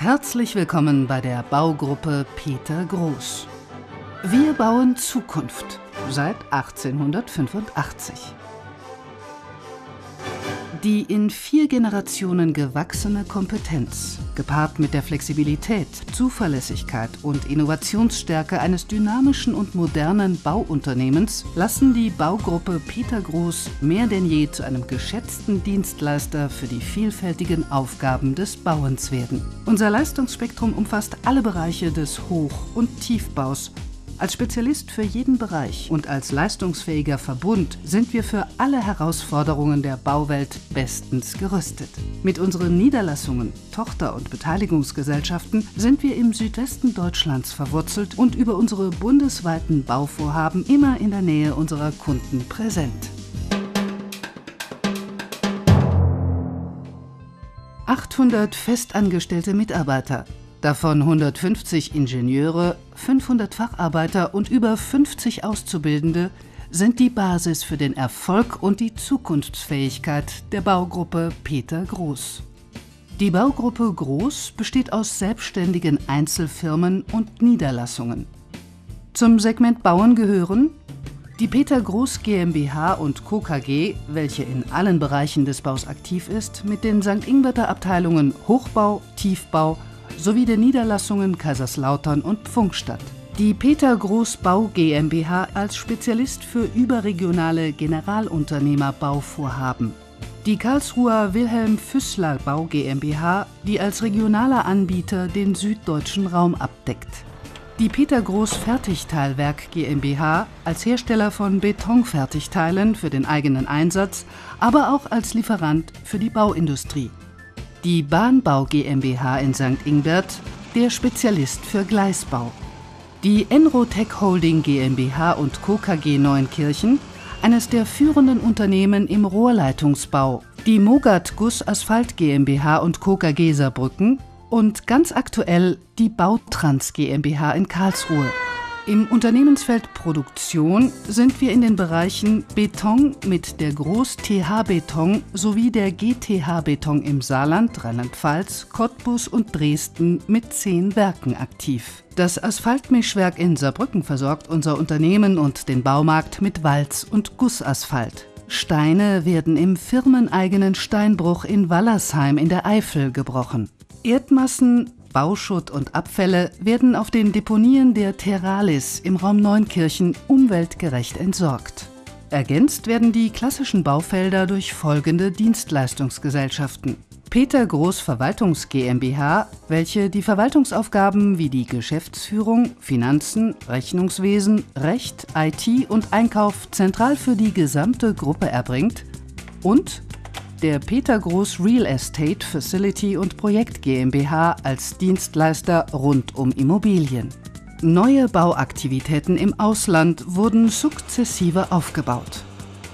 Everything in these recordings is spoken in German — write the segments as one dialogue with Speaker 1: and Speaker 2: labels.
Speaker 1: Herzlich willkommen bei der Baugruppe Peter Groß. Wir bauen Zukunft seit 1885. Die in vier Generationen gewachsene Kompetenz, gepaart mit der Flexibilität, Zuverlässigkeit und Innovationsstärke eines dynamischen und modernen Bauunternehmens, lassen die Baugruppe Peter Groß mehr denn je zu einem geschätzten Dienstleister für die vielfältigen Aufgaben des Bauens werden. Unser Leistungsspektrum umfasst alle Bereiche des Hoch- und Tiefbaus als Spezialist für jeden Bereich und als leistungsfähiger Verbund sind wir für alle Herausforderungen der Bauwelt bestens gerüstet. Mit unseren Niederlassungen, Tochter- und Beteiligungsgesellschaften sind wir im Südwesten Deutschlands verwurzelt und über unsere bundesweiten Bauvorhaben immer in der Nähe unserer Kunden präsent. 800 festangestellte Mitarbeiter davon 150 Ingenieure, 500 Facharbeiter und über 50 Auszubildende, sind die Basis für den Erfolg und die Zukunftsfähigkeit der Baugruppe Peter Groß. Die Baugruppe Groß besteht aus selbstständigen Einzelfirmen und Niederlassungen. Zum Segment Bauen gehören die Peter Groß GmbH und Co. KG, welche in allen Bereichen des Baus aktiv ist, mit den St. Ingwerter Abteilungen Hochbau, Tiefbau, sowie der Niederlassungen Kaiserslautern und Pfungstadt. Die Peter Groß Bau GmbH als Spezialist für überregionale Generalunternehmerbauvorhaben. Die Karlsruher Wilhelm Füssler Bau GmbH, die als regionaler Anbieter den süddeutschen Raum abdeckt. Die Peter Groß Fertigteilwerk GmbH als Hersteller von Betonfertigteilen für den eigenen Einsatz, aber auch als Lieferant für die Bauindustrie die Bahnbau GmbH in St. Ingbert, der Spezialist für Gleisbau. Die Enrotech Holding GmbH und Co. KG Neunkirchen, eines der führenden Unternehmen im Rohrleitungsbau. Die Mogat Guss Asphalt GmbH und Co. KG Saarbrücken und ganz aktuell die Bautrans GmbH in Karlsruhe. Im Unternehmensfeld Produktion sind wir in den Bereichen Beton mit der Groß-TH Beton sowie der GTH Beton im Saarland, Rheinland-Pfalz, Cottbus und Dresden mit zehn Werken aktiv. Das Asphaltmischwerk in Saarbrücken versorgt unser Unternehmen und den Baumarkt mit Walz- und Gussasphalt. Steine werden im firmeneigenen Steinbruch in Wallersheim in der Eifel gebrochen. Erdmassen Bauschutt und Abfälle werden auf den Deponien der Terralis im Raum Neunkirchen umweltgerecht entsorgt. Ergänzt werden die klassischen Baufelder durch folgende Dienstleistungsgesellschaften. Peter Groß Verwaltungs GmbH, welche die Verwaltungsaufgaben wie die Geschäftsführung, Finanzen, Rechnungswesen, Recht, IT und Einkauf zentral für die gesamte Gruppe erbringt, und der Peter Groß Real Estate Facility und Projekt GmbH als Dienstleister rund um Immobilien. Neue Bauaktivitäten im Ausland wurden sukzessive aufgebaut.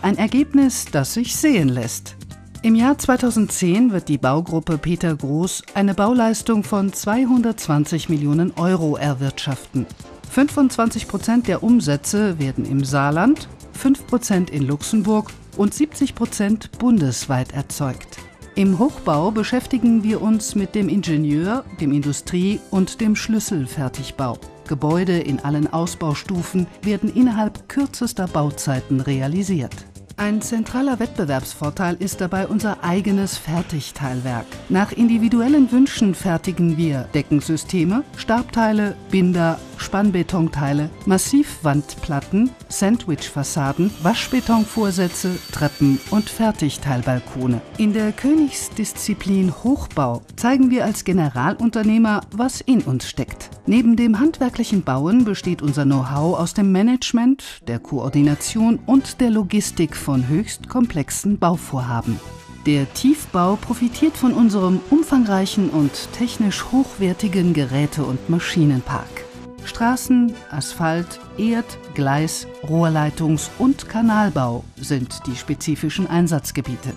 Speaker 1: Ein Ergebnis, das sich sehen lässt. Im Jahr 2010 wird die Baugruppe Peter Groß eine Bauleistung von 220 Millionen Euro erwirtschaften. 25 Prozent der Umsätze werden im Saarland, 5 Prozent in Luxemburg und 70 Prozent bundesweit erzeugt. Im Hochbau beschäftigen wir uns mit dem Ingenieur, dem Industrie- und dem Schlüsselfertigbau. Gebäude in allen Ausbaustufen werden innerhalb kürzester Bauzeiten realisiert. Ein zentraler Wettbewerbsvorteil ist dabei unser eigenes Fertigteilwerk. Nach individuellen Wünschen fertigen wir Deckensysteme, Stabteile, Binder, Spannbetonteile, Massivwandplatten, Sandwichfassaden, Waschbetonvorsätze, Treppen und Fertigteilbalkone. In der Königsdisziplin Hochbau zeigen wir als Generalunternehmer, was in uns steckt. Neben dem handwerklichen Bauen besteht unser Know-how aus dem Management, der Koordination und der Logistik von höchst komplexen Bauvorhaben. Der Tiefbau profitiert von unserem umfangreichen und technisch hochwertigen Geräte- und Maschinenpark. Straßen, Asphalt, Erd-, Gleis-, Rohrleitungs- und Kanalbau sind die spezifischen Einsatzgebiete.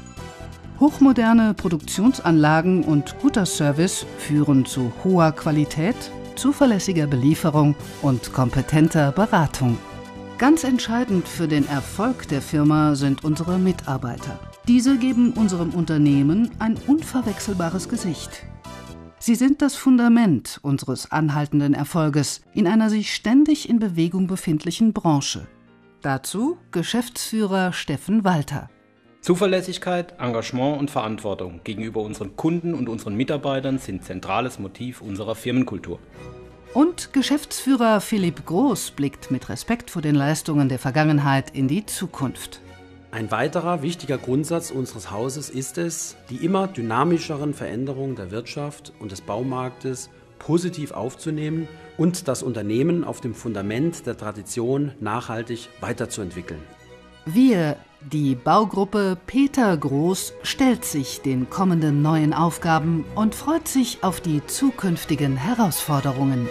Speaker 1: Hochmoderne Produktionsanlagen und guter Service führen zu hoher Qualität, zuverlässiger Belieferung und kompetenter Beratung. Ganz entscheidend für den Erfolg der Firma sind unsere Mitarbeiter. Diese geben unserem Unternehmen ein unverwechselbares Gesicht. Sie sind das Fundament unseres anhaltenden Erfolges in einer sich ständig in Bewegung befindlichen Branche. Dazu Geschäftsführer Steffen Walter.
Speaker 2: Zuverlässigkeit, Engagement und Verantwortung gegenüber unseren Kunden und unseren Mitarbeitern sind zentrales Motiv unserer Firmenkultur.
Speaker 1: Und Geschäftsführer Philipp Groß blickt mit Respekt vor den Leistungen der Vergangenheit in die Zukunft.
Speaker 3: Ein weiterer wichtiger Grundsatz unseres Hauses ist es, die immer dynamischeren Veränderungen der Wirtschaft und des Baumarktes positiv aufzunehmen und das Unternehmen auf dem Fundament der Tradition nachhaltig weiterzuentwickeln.
Speaker 1: Wir, die Baugruppe Peter Groß, stellt sich den kommenden neuen Aufgaben und freut sich auf die zukünftigen Herausforderungen.